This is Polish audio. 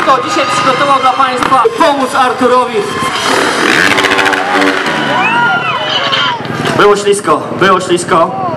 ślisko dzisiaj przygotował dla Państwa pomóc Arturowi. Było ślisko, było ślisko.